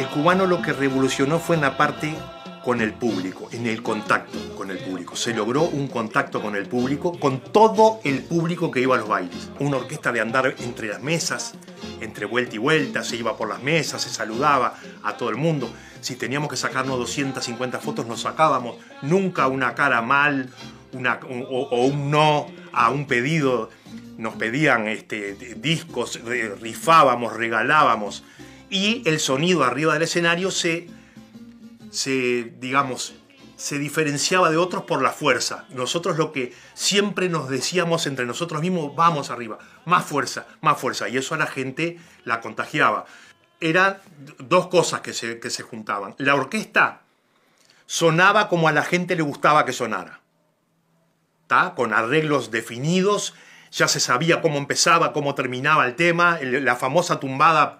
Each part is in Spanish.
El cubano lo que revolucionó fue en la parte con el público, en el contacto con el público. Se logró un contacto con el público, con todo el público que iba a los bailes. Una orquesta de andar entre las mesas, entre vuelta y vuelta, se iba por las mesas, se saludaba a todo el mundo. Si teníamos que sacarnos 250 fotos, nos sacábamos. Nunca una cara mal o, un no a un pedido. Nos pedían este, discos, rifábamos, regalábamos. Y el sonido arriba del escenario se se, digamos, se diferenciaba de otros por la fuerza. Nosotros lo que siempre nos decíamos entre nosotros mismos, vamos arriba, más fuerza, más fuerza. Y eso a la gente la contagiaba. Eran dos cosas que se, que se juntaban. La orquesta sonaba como a la gente le gustaba que sonara. ¿Está? Con arreglos definidos, ya se sabía cómo empezaba, cómo terminaba el tema, la famosa tumbada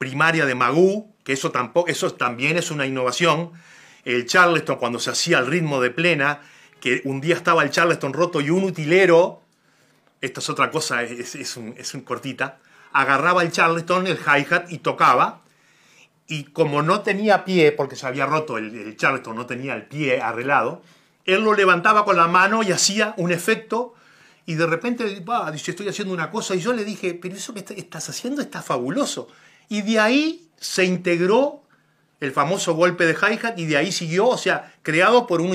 primaria de Magú, que eso, tampoco, eso también es una innovación. El Charleston, cuando se hacía al ritmo de plena, que un día estaba el Charleston roto y un utilero, esto es otra cosa, es, un, cortita, agarraba el Charleston, el hi-hat y tocaba. Y como no tenía pie, porque se había roto el, el Charleston, no tenía el pie arreglado, él lo levantaba con la mano y hacía un efecto y de repente, bah, dice, estoy haciendo una cosa, y yo le dije, pero eso que estás haciendo está fabuloso. Y de ahí se integró el famoso golpe de hi-hat y de ahí siguió, o sea, creado por un